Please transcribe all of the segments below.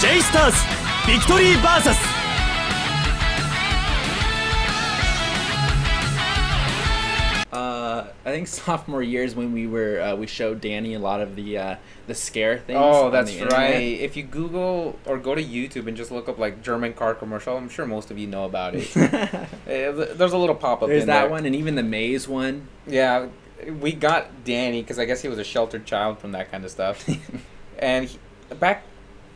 J スターズビクトリー VS Uh, I think sophomore year is when we were uh, we showed Danny a lot of the uh, the scare things. Oh, on that's the internet. right. If you Google or go to YouTube and just look up like German car commercial, I'm sure most of you know about it. Eh, th- There's a little pop up. There's in that there. one, and even the maze one. Yeah, we got Danny because I guess he was a sheltered child from that kind of stuff. and he, back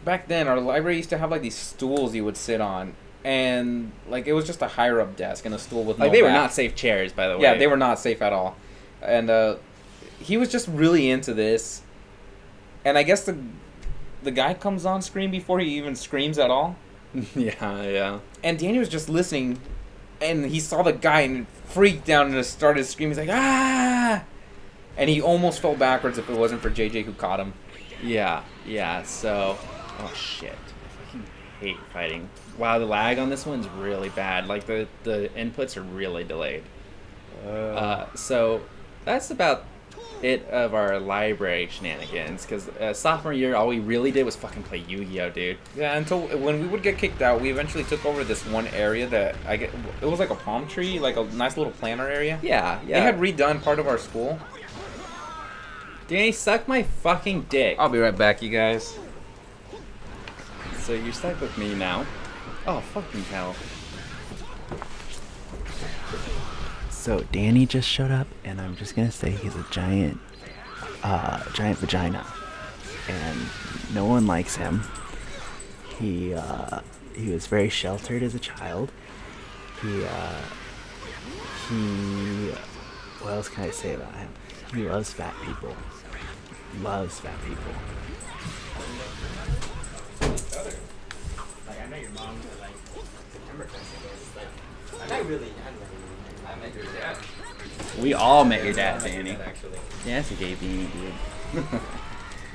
back then, our library used to have like these stools you would sit on, and like it was just a higher up desk and a stool with no Like they were not safe chairs, by the way. Yeah, they were not safe at all. And uh, he was just really into this. And I guess the the guy comes on screen before he even screams at all. yeah, yeah. And Danny was just listening, and he saw the guy and freaked out and just started screaming. He's like, ah! And he almost fell backwards if it wasn't for JJ who caught him. Yeah, yeah. So, oh shit, I fucking hate fighting. Wow, the lag on this one's really bad. Like the the inputs are really delayed. Uh, so that's about it of our library shenanigans. Because uh, sophomore year, all we really did was fucking play Yu-Gi-Oh, dude. yeah, until when we would get kicked out, we eventually took over this one area that I get. It was like a palm tree, like a nice little planter area. Yeah, yeah. They had redone part of our school. Danny, suck my fucking dick. I'll be right back, you guys. So you're stuck with me now. Oh, fucking hell. So Danny just showed up, and I'm just gonna say he's a giant, uh, giant vagina, and no one likes him. He, uh, he was very sheltered as a child. He, uh, he, what else can I say about him? He loves fat people. Loves fat people. We all met your dad, Danny. Yeah, that's a gay beanie, dude.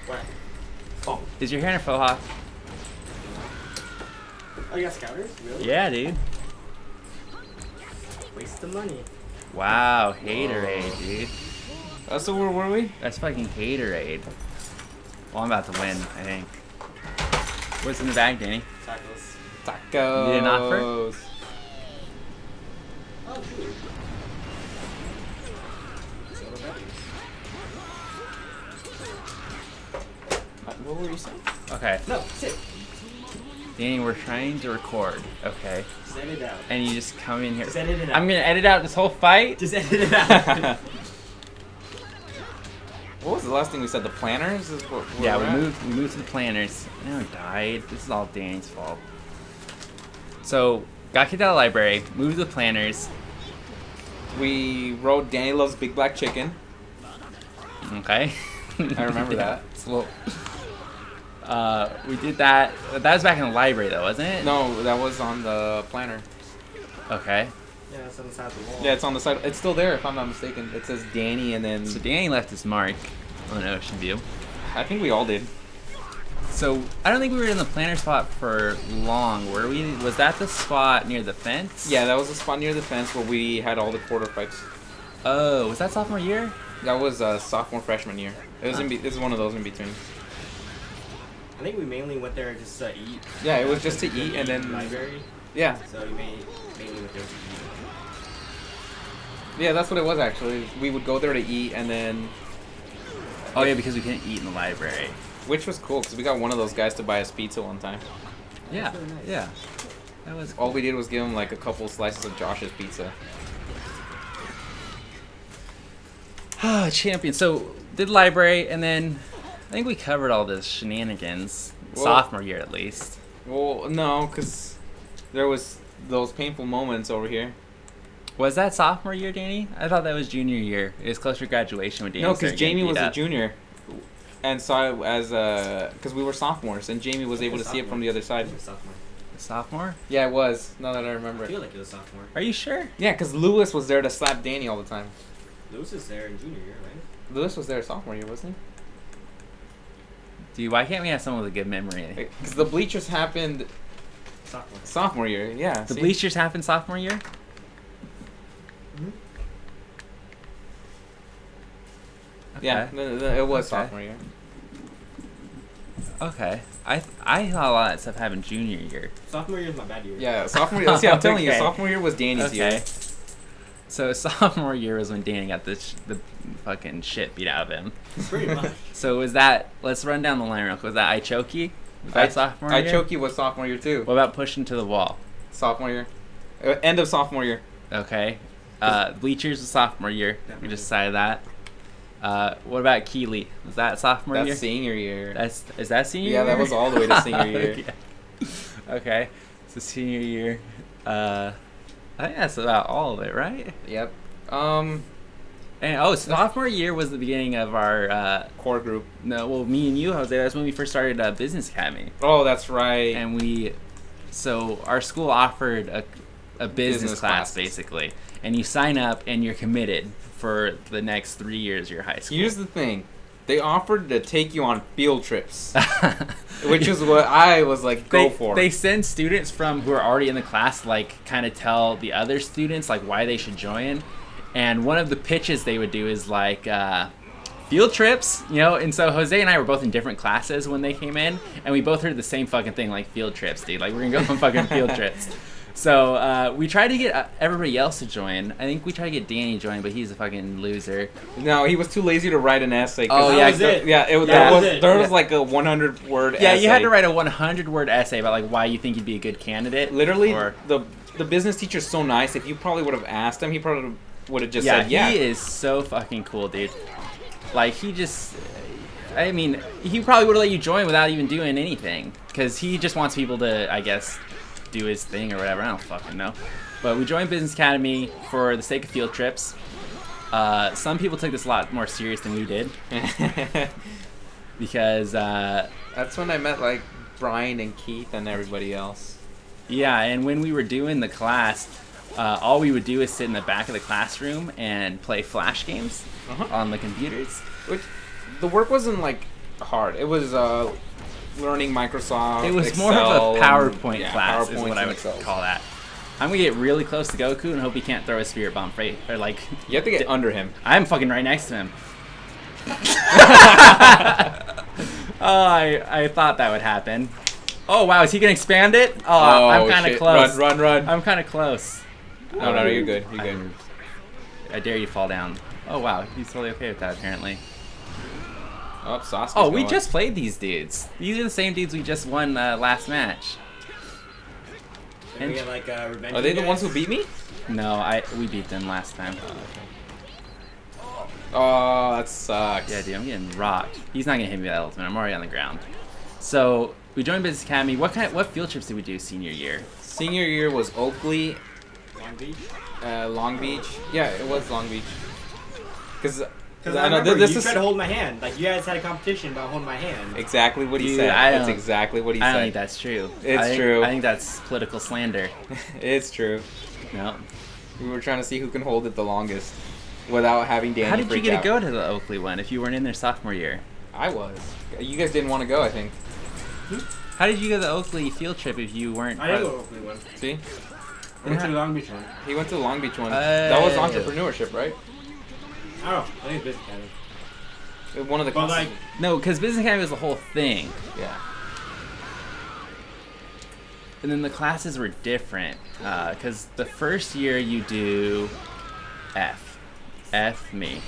What? Oh, is your hair in a faux hawk? Oh, you got scouters? Really? Yeah, dude. Waste the money. Wow, haterade, dude. That's the word, were we? That's fucking haterade. Well, I'm about to win, I think. What's in the bag, Danny? Tacos. Tacos. You did an offer? Dude. Soda Pepsi. What were you saying? Okay, No, sit. Danny, we're trying to record, okay? Send it out. And you just come in here. Just edit it out. I'm gonna edit out this whole fight. Just edit it out. What was the last thing we said? The planners? Is what, Yeah, at? moved. We moved to the planners. Now died. This is all Danny's fault. So got kicked out of the library. Moved to the planners. We wrote Danny Loves Big Black Chicken. Okay. I remember Yeah. that. It's a little... Uh, we did that. That was back in the library, though, wasn't it? No, that was on the planner. Okay. yeah, it's on the side of the wall. Yeah, it's on the side. It's still there, if I'm not mistaken. It says Danny, and then So Danny left his mark on Ocean View. I think we all did. So I don't think we were in the planner spot for long, were we? Was that the spot near the fence? Yeah, that was the spot near the fence where we had all the quarter fights. Oh, was that sophomore year? That was uh, sophomore freshman year. It was in. Be- this is one of those in between. I think we mainly went there just to eat. Yeah, it was just to eat, and then library. yeah, So we made, mainly went there to eat. yeah, that's what it was actually. We would go there to eat, and then Oh yeah, because we couldn't eat in the library. Which was cool because we got one of those guys to buy us pizza one time. Yeah, nice. yeah. That was All we did was give him like a couple slices of Josh's pizza. Ah, champion. So did library, and then I think we covered all the shenanigans Well- sophomore year at least. Well, no, because there was those painful moments over here. Was that sophomore year, Danny? I thought that was junior year. It was closer to graduation when Danny. no, because Jamie was beat a up. junior, and saw it as uh, because we were sophomores, and Jamie was able to see it from the other side. think it was sophomore. Sophomore? Yeah, it was. Now that I remember I feel like it was sophomore. Are you sure? Yeah, because Lewis was there to slap Danny all the time. Lewis is there in junior year, right? Lewis was there sophomore year, wasn't he? Dude, why can't we have someone with a good memory? Because the bleachers happened Sophomore. sophomore year. Yeah. The see? bleachers happened sophomore year. Mhm. Yeah, Okay. th- th- it was Okay. sophomore year. Okay. I I thought a lot of that stuff happened junior year. Sophomore year is my bad year. Yeah, sophomore year. See, I'm telling you, sophomore year was Danny's Okay. year. So sophomore year was when Danny got the sh- the fucking shit beat out of him. Pretty much. So was that? Let's run down the line real quick. Was that Ichoki? Was that I, sophomore I year? choke you was sophomore year too. What about pushing to the wall? Sophomore year. Uh, end of sophomore year. Okay. Uh, bleachers was sophomore year. We just decided that. Uh, what about Keeley? Was that sophomore year? That's year? senior year. That's is that senior year? Yeah, year? that was all the way to senior year. okay. okay. So senior year. Uh, I think that's about all of it, right? Yep. Um, And oh, sophomore year was the beginning of our uh, core group. no, well, me and you, Jose. That's when we first started uh, business academy, Oh, that's right. and we, so our school offered a, a business, Business class classes. basically, and you sign up and you're committed for the next three years of your high school. Here's the thing. They offered to take you on field trips, which is what I was like, go they, for. they send students from who are already in the class like kind of tell the other students like why they should join and one of the pitches they would do is like uh, field trips you know and so jose and i were both in different classes when they came in and we both heard the same fucking thing like field trips dude like we're gonna go on fucking field trips so uh, we tried to get uh, everybody else to join i think we tried to get danny to join but he's a fucking loser no, he was too lazy to write an essay. Oh, yeah, was it. Yeah, it, was- Yeah, there was, it. there was like a 100 word. Essay. Yeah you had to write a 100 word essay about like why you think you'd be a good candidate Literally, or- the the business teacher's so nice. If you probably would have asked him, he probably would have just yeah, said, "Yeah." he is so fucking cool, dude. Like he just, I mean, he probably would have let you join without even doing anything, because he just wants people to, I guess, do his thing or whatever. I don't fucking know. But we joined Business Academy for the sake of field trips. Uh, some people took this a lot more serious than we did because, uh, That's when I met like Brian and Keith and everybody else. yeah, and when we were doing the class, uh, all we would do is sit in the back of the classroom and play flash games Uh-huh. on the computers. Which the work wasn't like hard. It was uh, learning Microsoft. It was Excel, more of a PowerPoint yeah, class, is what I would Excel. call that. I'm gonna get really close to Goku and hope he can't throw a spirit bomb right or like. You have to get under him. I'm fucking right next to him. oh, I I thought that would happen. Oh wow, is he gonna expand it? Oh, oh I'm kind of close. Run, run, run. I'm kind of close. no, no, you're good. You're I good. moved. I dare you to fall down. Oh wow, he's totally okay with that apparently. Oh, Sasuke's Oh, we going. just played these dudes. These are the same dudes we just won uh, last match. Then we get like uh, revenge. Are they the ones who beat me? No, I we beat them last time. Oh, that sucks. Yeah, dude, I'm getting rocked. He's not gonna hit me with that ultimate. I'm already on the ground. So we joined Business Academy. What kind? What field trips did we do senior year? Senior year was Oakley, Long Beach. uh, Long Beach. Yeah, it was Long Beach. Because Because I I know remember this you is tried to hold my hand. Like you guys had a competition about holding my hand. exactly what he Dude, said. I That's don't- exactly what he I don't think that's true. It's I think, true. I think that's political slander. it's true. No. We were trying to see who can hold it the longest without having Danny How did you get out. to go to the Oakley one if you weren't in there sophomore year? I was. You guys didn't want to go, I think. How did you go to the Oakley field trip if you weren't? I didn't go of- to Oakley one. See? I went to the Long Beach one. He went to the Long Beach one. that was Uh, entrepreneurship, right? I. I think it's Business Academy. Uh, One of the But classes. like, No, because Business Academy is the whole thing, yeah. and then the classes were different. Because the first year you do F, F me.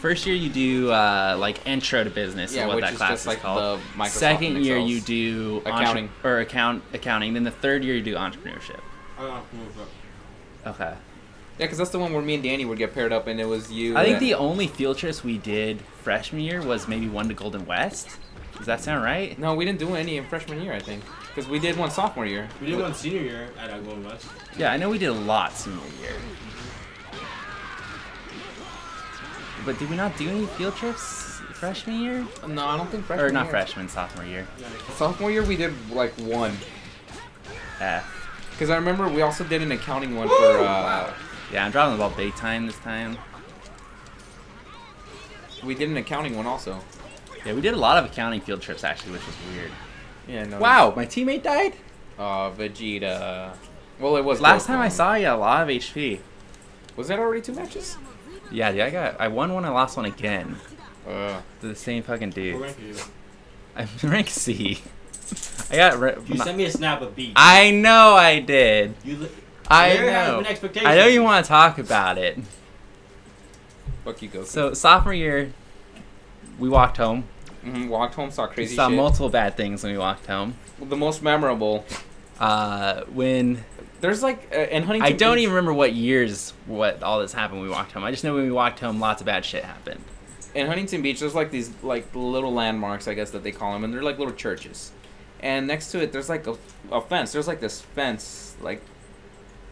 First year you do uh, like intro to business, Yeah, is what which that is class just is like called. the Second year you do entre- accounting. or account accounting. Then the third year you do entrepreneurship. I don't know. Okay. Yeah, because that's the one where me and Danny would get paired up, and it was you. I think that- the only field trips we did freshman year was maybe one to Golden West. Does that sound right? No, we didn't do any in freshman year, I think. Because we did one sophomore year. We did one senior year at uh, Golden West. Yeah, I know we did a lot senior year. But did we not do any field trips freshman year? No, I don't think freshman Or not year. freshman, sophomore year. Sophomore year, we did like one. F. Because I remember we also did an accounting one for. Uh, Yeah, I'm dropping the ball big time this time. We did an accounting one also. Yeah, we did a lot of accounting field trips actually, which was weird. Yeah, no. Wow, my teammate died? Uh, Vegeta. Well, it was. Last Goku. time I saw you, a lot of HP. Was that already two matches? Yeah, yeah, I got I won one, I lost one again. Uh, the same fucking What dude. rank are you? I'm rank C. I got. Ra- You sent me a snap of B. I know I did. You li- I there has know. been expectations. I know you want to talk about it. Fuck you, Goku. So sophomore year, we walked home. Mhm, walked home, saw crazy. We crazy saw shit. multiple bad things when we walked home. the most memorable. Uh, when There's like uh, in Huntington. I don't Beach- even remember what years what all this happened when we walked home. I just know when we walked home, lots of bad shit happened. in Huntington Beach, there's like these like little landmarks, I guess that they call them, and they're like little churches. And next to it, there's like a, a fence. There's like this fence, like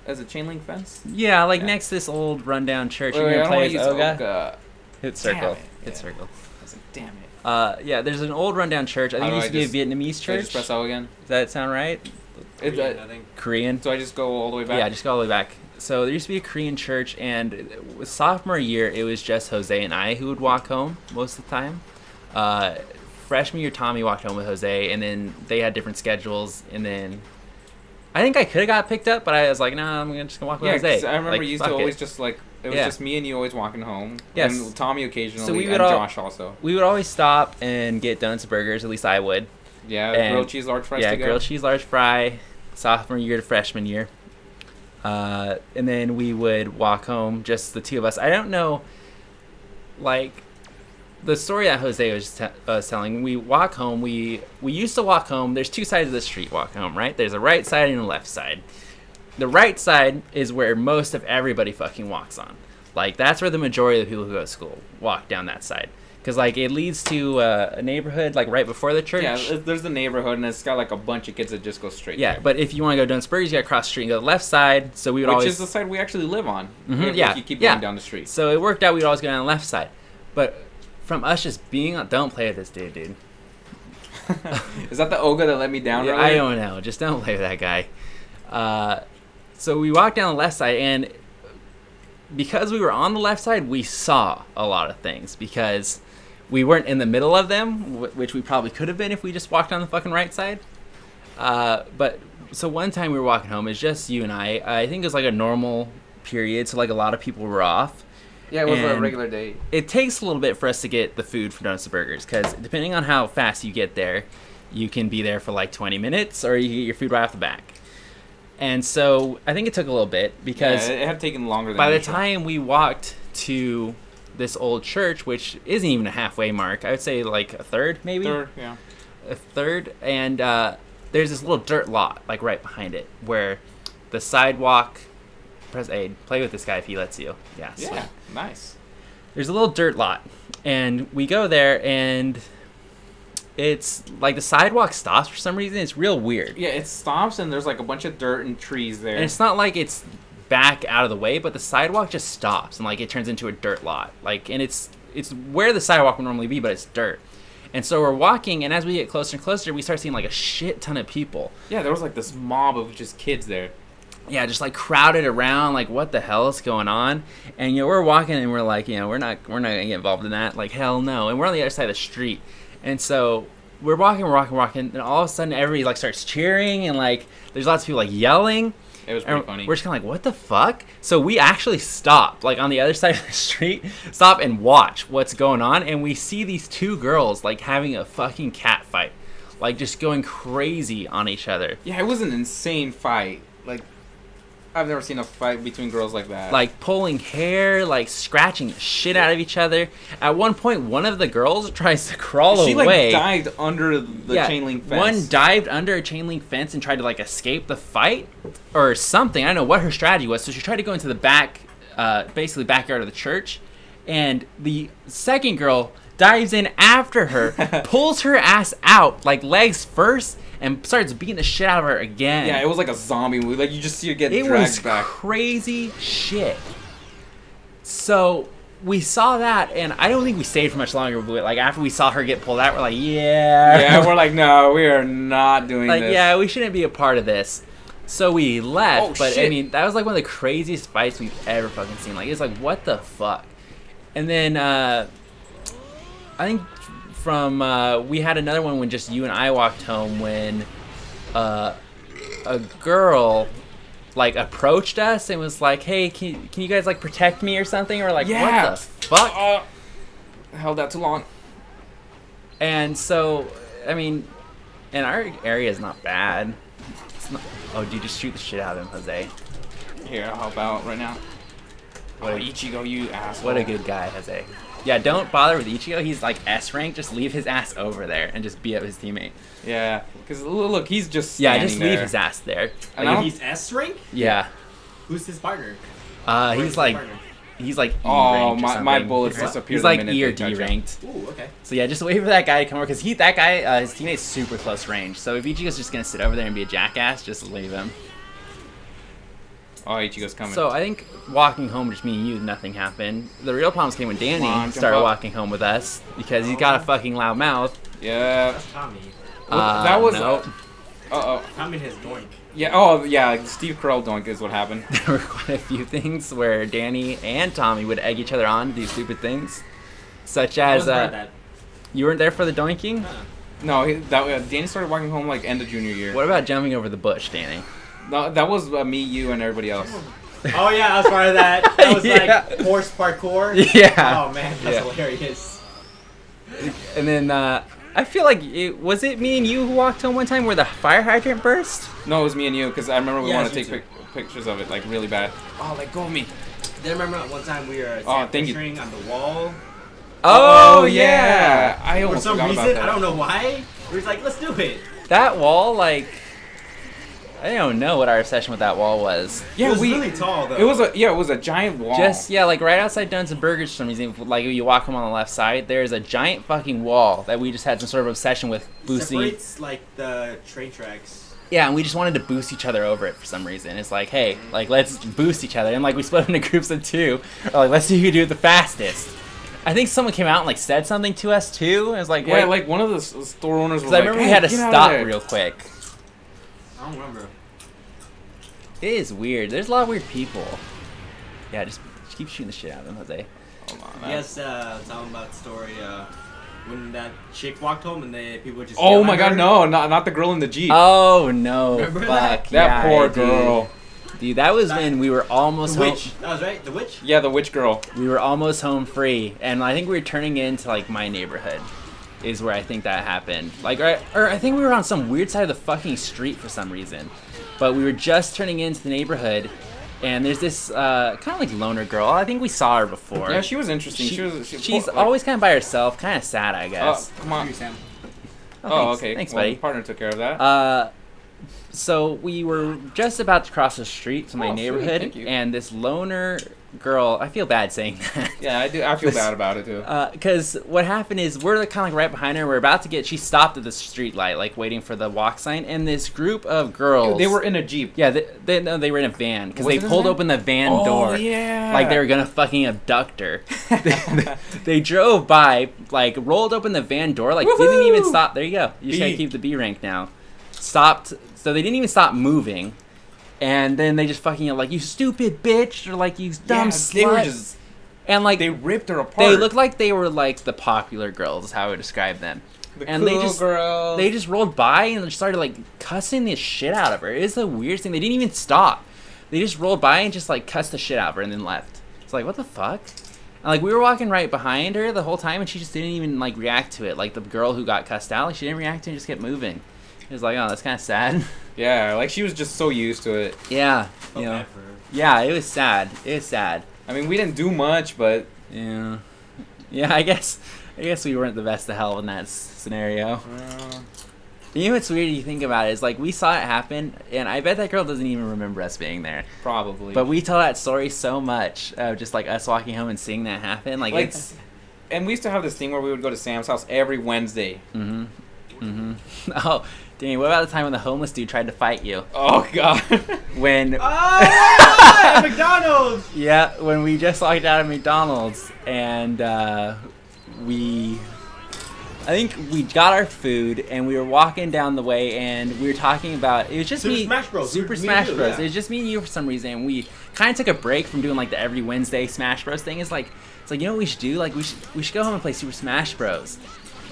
as a chain link fence. Yeah, like Yeah. next to this old rundown church. Wait, You're wait, I gonna don't play as use Oga. Oga. Hit circle. it. Hit Yeah. circle. I was like, damn it. Uh, yeah, there's an old rundown church. I think it used I to be a Vietnamese Should I church. just press O again? Does that sound right? It, Yeah, uh, I think Korean. so I just go all the way back. Yeah, I just go all the way back. So there used to be a Korean church, and sophomore year, it was just Jose and I who would walk home most of the time. Uh, freshman year, Tommy walked home with Jose, and then they had different schedules. And then I think I could have got picked up, but I was like, nah, I'm just gonna walk with Yeah, I remember Like, you used to it. always just like it was Yeah. just me and you always walking home. Yes. And Tommy occasionally, So we would and all- Josh also. We would always stop and get donuts and burgers. At least I would. Yeah, and- grilled cheese large fries yeah, grilled cheese large fry, sophomore year to freshman year. Uh, and then we would walk home, just the two of us. I don't know, like, the story that Jose was te- uh, telling. We walk home. We we used to walk home. There's two sides of the street walk home, right? There's a right side and a left side. The right side is where most of everybody fucking walks on. Like that's where the majority of the people who go to school walk down that side. Cause like it leads to uh, a neighborhood like right before the church. Yeah, there's the neighborhood, and it's got like a bunch of kids that just go straight. Yeah, there. but if you want to go down Spurs, you got to cross the street and go the left side. So we would which always. is the side we actually live on. Mhm, If yeah, you keep yeah. going down the street. so it worked out. We'd always go down the left side, but from us just being on, don't play with this dude, dude. is that the Oga that let me down? Yeah. I don't know. Just don't play with that guy. Uh, so we walked down the left side, and because we were on the left side, we saw a lot of things because we weren't in the middle of them, which we probably could have been if we just walked on the fucking right side. Uh, but so one time we were walking home, it's just you and I. I think it was like a normal period, so like a lot of people were off. Yeah, it was a regular day. It takes a little bit for us to get the food from Donuts and Burgers because depending on how fast you get there, you can be there for like 20 minutes or you get your food right off the back. And so I think it took a little bit because yeah, it had taken longer. Than by the usual. time we walked to this old church, which isn't even a halfway mark, I would say like a third maybe Third, yeah. a third, and uh, there's this little dirt lot like right behind it where the sidewalk. Press A. Play with this guy if he lets you. Yeah. sweet. Yeah, nice. There's a little dirt lot, and we go there, and it's like the sidewalk stops for some reason. It's real weird, Yeah, it stops and there's like a bunch of dirt and trees there. and it's not like it's back out of the way, but the sidewalk just stops and like it turns into a dirt lot. Like, and it's it's where the sidewalk would normally be, but it's dirt. And so we're walking, and as we get closer and closer, we start seeing like a shit ton of people. yeah, there was like this mob of just kids there. Yeah, just like crowded around, like what the hell is going on? And you know, we're walking and we're like, you know, we're not we're not gonna get involved in that. Like hell no. And we're on the other side of the street, and so we're walking, we're walking, we're walking, and all of a sudden everybody like starts cheering and like there's lots of people like yelling. It was pretty funny. we're just kind of like, what the fuck? So we actually stop, like on the other side of the street, stop and watch what's going on, and we see these two girls like having a fucking cat fight, like just going crazy on each other. yeah, it was an insane fight. Like, I've never seen a fight between girls like that. like pulling hair, like scratching the shit out of each other. At one point, one of the girls tries to crawl she away. like dived under the chain link fence. One dived under a chain link fence and tried to like escape the fight or something. I don't know what her strategy was. So she tried to go into the back, uh, basically backyard of the church, and the second girl dives in after her, pulls her ass out like legs first, and starts beating the shit out of her again. Yeah, it was like a zombie movie. Like you just see her get It dragged was back. crazy shit. So we saw that, and I don't think we stayed for much longer. But like after we saw her get pulled out, we're like, yeah, yeah, we're like, no, we are not doing like this. yeah, we shouldn't be a part of this. So we left, Oh, but I mean that was like one of the craziest fights we've ever fucking seen. Like it's like what the fuck. And then uh, I think from uh, we had another one when just you and I walked home when uh, a girl like approached us and was like, "Hey, can, can you guys like protect me or something?" Or like, Yeah. "What the fuck?" Uh, held that too long. And so I mean, and our area is not bad. It's not. Oh, dude, just shoot the shit out of him, Jose. Here, I'll help out right now. What Oh, a, Ichigo, you asshole. what a good guy, Jose. Yeah, don't bother with Ichigo. He's like S rank. Just leave his ass over there and just beat up his teammate. Yeah, because look, he's just Yeah, standing just leave there. his ass there. And Like, I if don't- he's- He's S rank? yeah. Who's his partner? Uh, Where's he's like partner? he's like E Oh, ranked or my, my something. bullets What? disappear. He's like minute E or D touch ranked. Ooh, okay. So yeah, just wait for that guy to come over because he that guy uh, his teammate's super close range. So if Ichigo's just gonna sit over there and be a jackass, just leave him. Oh, Ichigo's coming. So I think walking home, just me and you, nothing happened. The real problems came when Danny on, started up. walking home with us because he's got a fucking loud mouth. yeah. That's Tommy. Well, Uh, that was. no. Uh oh. Tommy has doink. Yeah. Oh, yeah. Steve Carell doink is what happened. there were quite a few things where Danny and Tommy would egg each other on to do stupid things, such as wasn't part uh, that. you weren't there for the doinking. Uh-uh. No, he, that uh, Danny started walking home like end of junior year. What about jumping over the bush, Danny? No, that was uh, me, you, and everybody else. Oh yeah, I was part of that. That was Yeah. like horse parkour. Yeah. Oh man, that's Yeah. hilarious. And then uh, I feel like it was it me and you who walked home one time where the fire hydrant burst. No, it was me and you because I remember we Yeah, wanted to take pic- pictures of it like really bad. Oh, let go of me. Then remember one time we were Oh, thank you. on the wall. Oh, yeah. I For some reason, about that. I don't know why. We was like, let's do it. That wall, like, I don't know what our obsession with that wall was. Yeah, it was we. really tall though. It was a yeah, it was a giant wall. Just yeah, like right outside Duns and Burgers for some reason. Like you walk home on the left side, there's a giant fucking wall that we just had some sort of obsession with boosting. separates like the train tracks. Yeah, and we just wanted to boost each other over it for some reason. It's like, hey, like let's boost each other, and like we split into groups of two. Or, like let's see who can do it the fastest. I think someone came out and like said something to us too. It was like, yeah, wait, like one of the store owners was because I like, remember we had to get out of stop real quick. I don't remember. It is weird. There's a lot of weird people. Yeah, just, just keep shooting the shit out of them, Jose. Hold on, that- Yes, uh, tell them about the story. Uh, when that chick walked home and the people just. Oh my god, her. no, not not the girl in the jeep. Oh no! Remember fuck that? that yeah, poor dude. girl. Dude, that was That- when we were almost The home. witch. That was right. The witch. Yeah, the witch girl. We were almost home free, and I think we were turning into like my neighborhood. Is where I think that happened. Like, or, or I think we were on some weird side of the fucking street for some reason, but we were just turning into the neighborhood, and there's this uh, kind of like loner girl. I think we saw her before. Yeah, she was interesting. She, She- was. She, she's like- always kind of by herself, kind of sad, I guess. Oh, guess. come on. You, Sam. Oh, Oh, thanks. okay. Thanks, well, buddy. Partner took care of that. Uh, so we were just about to cross the street to my Oh, sweet, neighborhood, thank you. and this loner girl. I feel bad saying that. yeah, I do. I feel bad about it too. Uh, because what happened is we're kind of like right behind her. We're about to get. She stopped at the street light, like waiting for the walk sign, and this group of girls. they were in a jeep. Yeah, they, they no, they were in a van because they pulled open the van oh door. yeah. Like they were gonna fucking abduct her. they, they drove by, like rolled open the van door, like didn't even stop. There you go. You just gotta keep the B rank now. Stopped. So they didn't even stop moving, and then they just fucking like you stupid bitch or like you dumb yeah, slut. they were just. and like They they, ripped her apart. They looked like they were like the popular girls, is how I would describe them. the and they cool just- girls. They just rolled by and started like cussing the shit out of her. It's the weirdest thing. They didn't even stop. They just rolled by and just like cussed the shit out of her and then left. It's like what the fuck? And, like we were walking right behind her the whole time and she just didn't even like react to it. Like the girl who got cussed out, like she didn't react to it and just kept moving. It was like, oh, that's kind of sad. Yeah, like she was just so used to it. yeah, Felt you know. bad for her. Yeah, it was sad. It was sad. I mean, we didn't do much, but Yeah, yeah. I guess, I guess we weren't the best of hell in that scenario. uh, You know what's weird? You think about it is like we saw it happen, and I bet that girl doesn't even remember us being there. probably. But we tell that story so much of just like us walking home and seeing that happen. Like, like, it's. and we used to have this thing where we would go to Sam's house every Wednesday. Mm-hmm. Mm-hmm. Oh, dang! What about the time when the homeless dude tried to fight you? Oh God. When. Oh, McDonald's. Yeah, when we just walked out of McDonald's and uh, we, I think we got our food and we were walking down the way and we were talking about it was just Super me, Smash Bros. Super Me Smash you, Bros. yeah. It was just me and you for some reason. And we kind of took a break from doing like the every Wednesday Smash Bros. thing. It's like it's like you know what we should do? Like we should we should go home and play Super Smash Bros.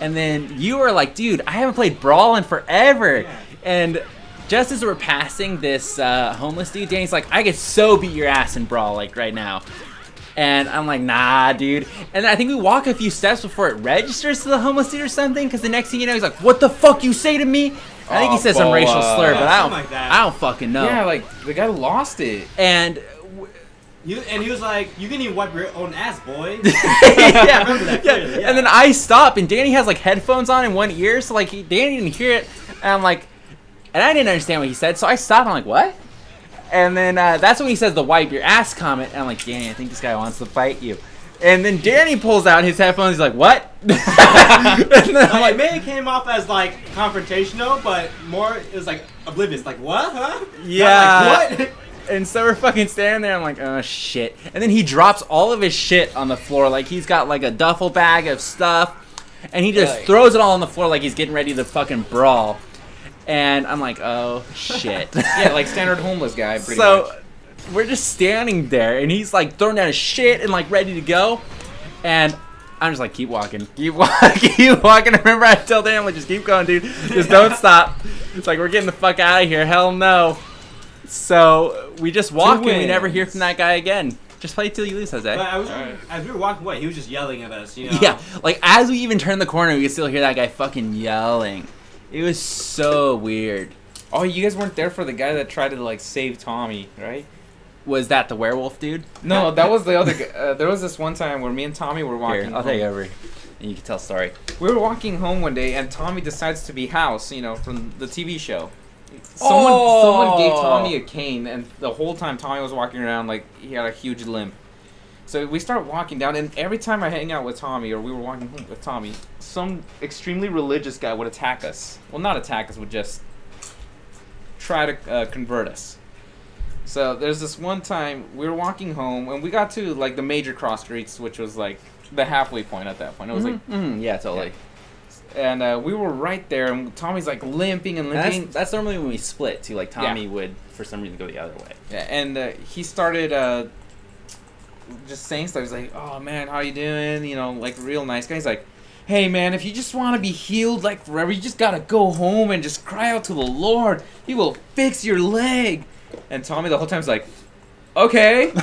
And then you were like, dude, I haven't played Brawl in forever. And just as we're passing this uh, homeless dude, Danny's like, I could so beat your ass in Brawl like right now. And I'm like, nah, dude. And I think we walk a few steps before it registers to the homeless dude or something. Because the next thing you know, he's like, "What the fuck you say to me?" I think he Oh, said some racial slur, Yeah, but I don't, like that. I don't fucking know. Yeah, like the guy lost it. and You, and he was like, "You can even wipe your own ass, boy." yeah, remember that yeah. clearly, yeah. And then I stop, and Danny has like headphones on in one ear, so like he, Danny didn't hear it, and I'm like, and I didn't understand what he said, so I stopped. I'm like, what? And then uh, that's when he says the wipe your ass comment, and I'm like, Danny, I think this guy wants to fight you. And then Danny pulls out his headphones. He's like, "What?" and then I'm like, it came off as like confrontational, but more it was like oblivious. Like what? Huh? Yeah. Like, what? And so we're fucking standing there. I'm like, oh shit. And then he drops all of his shit on the floor. Like he's got like a duffel bag of stuff, and he just Like- throws it all on the floor like he's getting ready to fucking brawl. And I'm like, oh shit. Yeah, like standard homeless guy. Pretty so much. we're just standing there, and he's like throwing down his shit and like ready to go. And I'm just like, keep walking, keep walking, keep walking. Remember, I told him like, just keep going, dude. Just don't stop. It's like we're getting the fuck out of here. Hell no. So we just walk and we never hear from that guy again. Just play till you lose, Jose. But I was Alright. as we were walking away, he was just yelling at us. You know. Yeah, like as we even turned the corner, we could still hear that guy fucking yelling. It was so weird. Oh, you guys weren't there for the guy that tried to like save Tommy, right? Was that the werewolf dude? No, that was the other. guy. Uh, there was this one time where me and Tommy were walking. Here, I'll home. take over. And you can tell story. We were walking home one day, and Tommy decides to be House, you know, from the TV show. Someone, Oh! someone gave Tommy a cane, and the whole time Tommy was walking around like he had a huge limp. So we start walking down, and every time I hang out with Tommy, or we were walking home with Tommy, some extremely religious guy would attack us. Well, not attack us, would just try to uh, convert us. So there's this one time we were walking home, and we got to like the major cross streets, which was like the halfway point at that point. It was like Mhm, yeah, totally. And uh, we were right there, and Tommy's like limping and And That's, limping. that's normally when we split too. Like Tommy Yeah. would, for some reason, go the other way. Yeah, and uh, he started uh, just saying stuff. He's like, "Oh man, how you doing?" You know, like real nice guy. He's like, "Hey man, if you just want to be healed like forever, you just gotta go home and just cry out to the Lord. He will fix your leg." And Tommy the whole time's like, "Okay."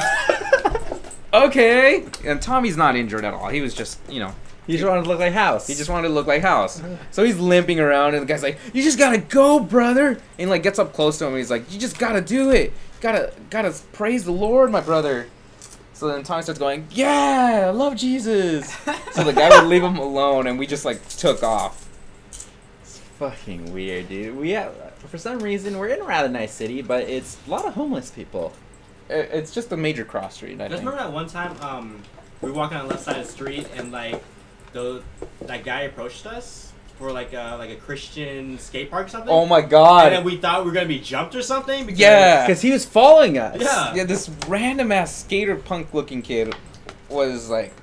Okay, and Tommy's not injured at all. He was just, you know, He just wanted to look like House. He just wanted to look like House. So he's limping around, and the guy's like, "You just gotta go, brother." And like gets up close to him, and he's like, "You just gotta do it. Gotta, gotta praise the Lord, my brother." So then Tommy starts going, "Yeah, I love Jesus." so the guy would leave him alone, and we just like took off. It's fucking weird, dude. We have, for some reason we're in a rather nice city, but it's a lot of homeless people. It's just a major cross street. I Just think. remember that one time um, we were walking on the left side of the street and like the that guy approached us for like a like a Christian skate park or something. Oh my god! And then we thought we were gonna be jumped or something. Because, Yeah. Because he was following us. Yeah. Yeah, this random ass skater punk looking kid was like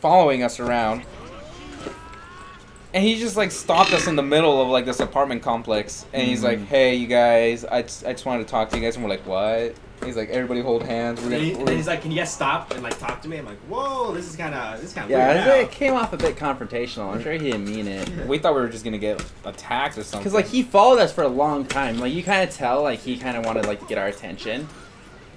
following us around. And he just like stopped us in the middle of like this apartment complex. And he's like, Mhm. hey, you guys, I, I just wanted to talk to you guys. And we're like, what? He's like, everybody hold hands. We're And, gonna, he, we're and he's like, "Can you guys stop and like talk to me?" I'm like, "Whoa, this is kind of this kind of Yeah, weird." it- it came off a bit confrontational. I'm sure he didn't mean it. we thought we were just gonna get attacked or something. Because like he followed us for a long time. Like you kind of tell, like he kind of wanted like to get our attention.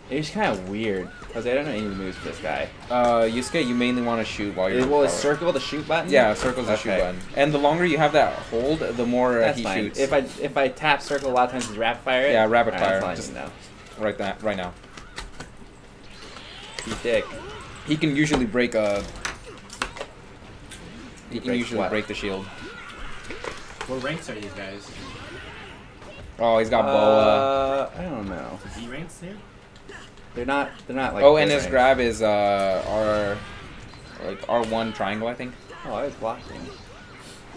It was kind of weird because I don't know any moves for this guy. uh, Yusuke, you mainly want to shoot while you're. Well, is circle the shoot button? Yeah, circle's the shoot button. And the longer you have that hold, the more uh, That's he fine. shoots. If I if I tap circle a lot of times, it's rapid fire. it? Yeah, rapid Alright, fire. That's Just- fine. Right that right now. You dick. He can usually break a. He He can usually what? break the shield. What ranks are these guys? Oh, he's got boa. Uh, I don't know. D ranks here? They're not. They're not like. oh, and his ranks. grab is uh R, like R one triangle, I think. Oh, I was blocking.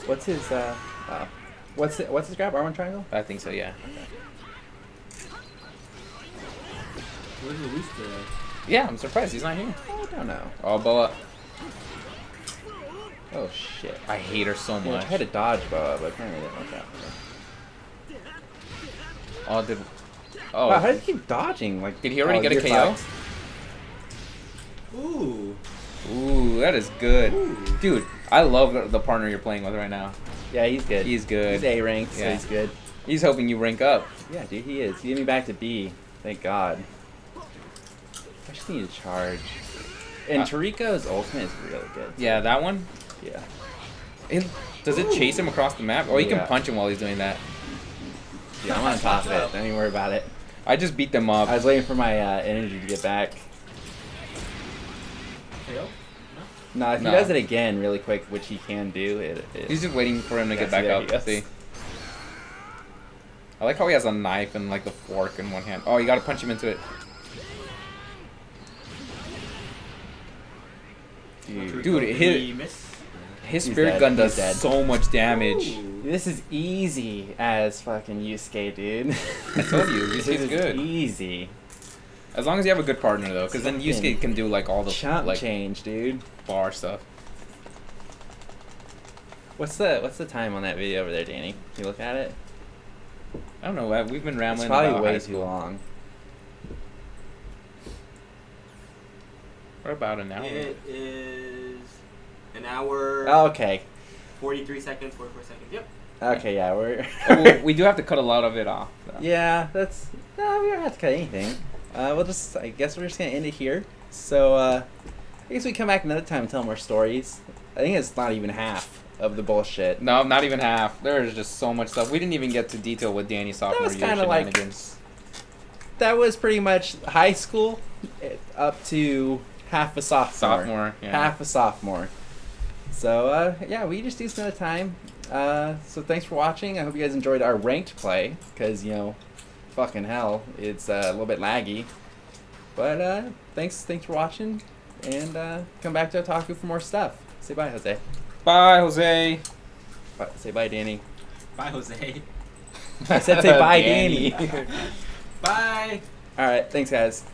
What's his uh? Oh. What's it, what's his grab? R one triangle. I think so, yeah. Where's Luis today? Yeah, I'm surprised he's not here. I don't know. Oh, boa. Oh shit. I hate her so Yeah, I much. tried to dodge Boa, but apparently it didn't work out. Oh, did. Oh, wow, how did he keep dodging? Like, Did he already oh, get a KO? fucked. Ooh. ooh, that is good, Ooh. dude. I love the- the partner you're playing with right now. Yeah, he's good. He's good. He's A ranked, so Yeah. he's good. He's helping you rank up. Yeah, dude, he is. He gave me back to B. Thank God. I just need to charge. And Uh, Toriko's ultimate is really good. Yeah, that one. Yeah. It, does it chase him across the map? Oh, you Yeah. can punch him while he's doing that. Yeah, I'm on top of it. Don't even worry about it. I just beat them up. I was waiting for my uh, energy to get back. KO? No, if No. he does it again really quick, which he can do, it. it He's just waiting for him to get back there up. he goes. See. I like how he has a knife and like the fork in one hand. Oh, you gotta punch him into it. Dude, Dude, it hit- His He's spirit dead. gun does dead. so much damage. This is easy as fucking Yusuke, dude. I told you, This Yusuke's is good. Easy. As long as you have a good partner though, because then Fucking Yusuke can do like all the Chump like change, dude. bar stuff. What's the what's the time on that video over there, Danny? Can you look at it? I don't know. uh, We've been It's rambling probably about way high too long. We're about an hour. It is an hour, Oh, okay. 43 seconds, 44 seconds. Yep. Okay, yeah, we're. Oh, well, we do have to cut a lot of it off. though. Yeah, that's no, we don't have to cut anything. Uh, we'll just, I guess we're just gonna end it here. So, uh, I guess we come back another time and tell more stories. I think it's not even half of the bullshit. No, not even half. There's just so much stuff. We didn't even get to detail with Danny's sophomore was kinda like- That was pretty much high school, eh, up to half a sophomore. sophomore. Yeah. Half a sophomore. So, uh, yeah, we just do spend a time. Uh, so thanks for watching. I hope you guys enjoyed our ranked play, because, you know, fucking hell, it's uh, a little bit laggy. But, uh, thanks, thanks for watching, and, uh, come back to Otaku for more stuff. Say bye, Jose. Bye, Jose. Bye, say bye, Danny. Bye, Jose. I said say bye, Danny. Danny. Bye. Alright, thanks, guys.